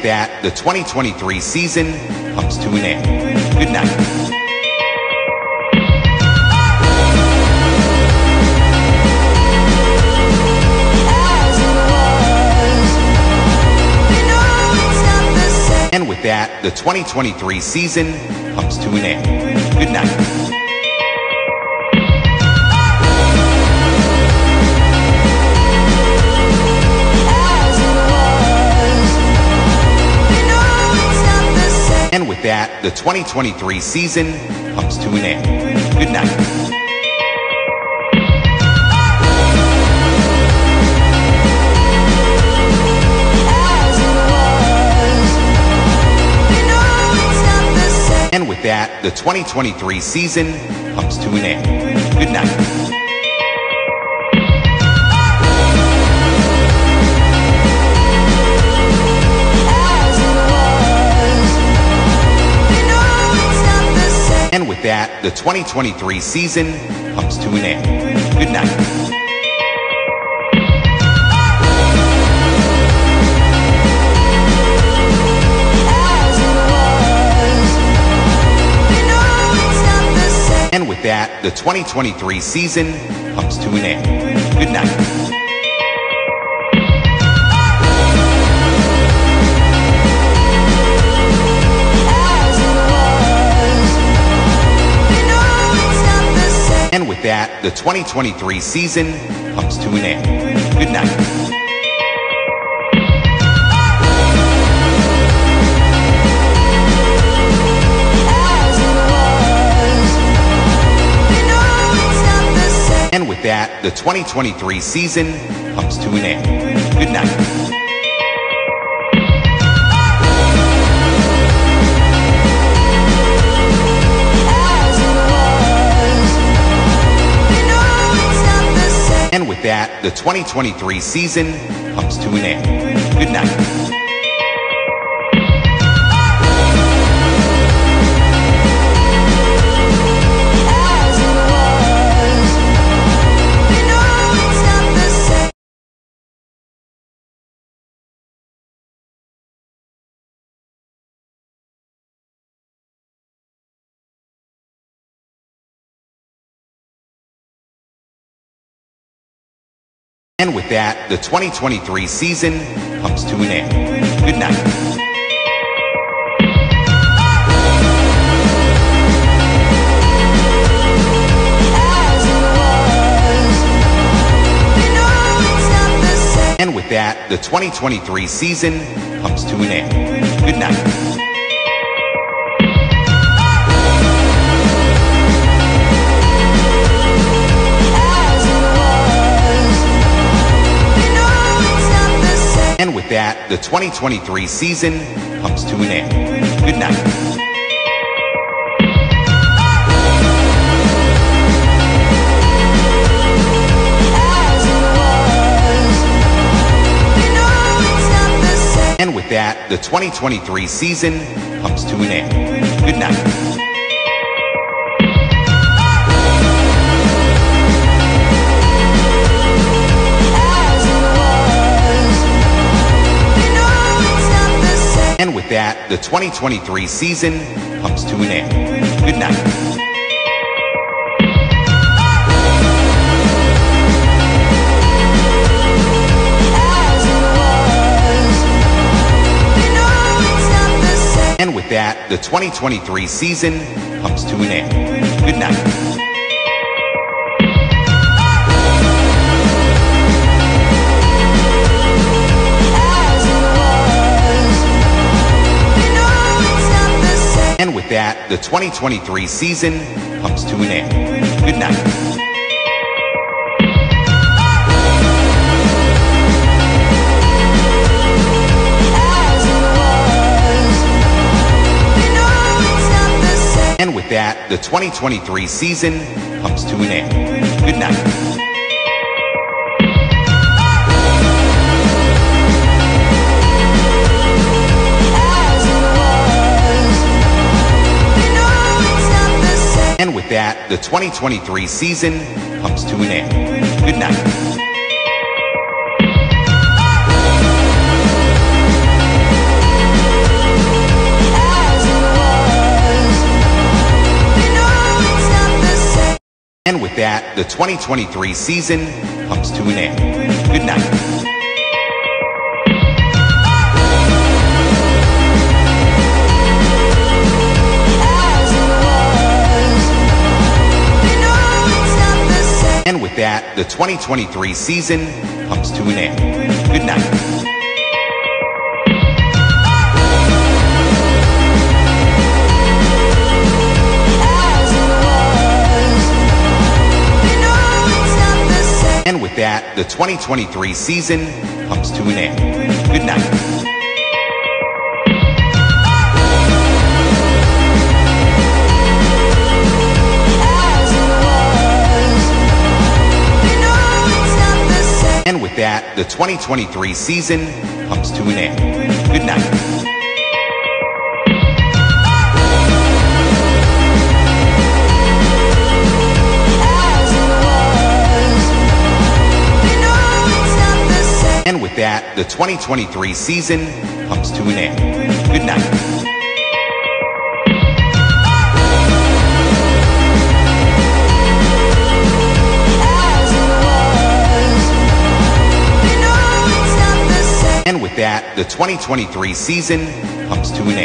with that, the 2023 season comes to an end. Good night. And with that, the 2023 season comes to an end. Good night. With that, the 2023 season comes to an end. Good night. And with that, the 2023 season comes to an end. Good night. The 2023 season comes to an end. Good night. And with that, the 2023 season comes to an end. Good night. The 2023 season comes to an end. Good night. And with that, the 2023 season comes to an end. Good night. The 2023 season comes to an end. Good night. And with that, the 2023 season comes to an end. Good night. And with that, the 2023 season comes to an end. Good night. That, the 2023 season comes to an end. Good night. And with that, the 2023 season comes to an end. Good night. That, the 2023 season comes to an end. Good night. And with that, the 2023 season comes to an end. Good night. That, the 2023 season comes to an end. Good night. And with that, the 2023 season comes to an end. Good night. that, the 2023 season comes to an end. Good night. And with that, the 2023 season comes to an end. Good night. That, the 2023 season comes to an end. Good night. And with that, the 2023 season comes to an end. Good night. The 2023 season comes to an end. Good night. And with that, the 2023 season comes to an end. Good night. The 2023 season comes to an end.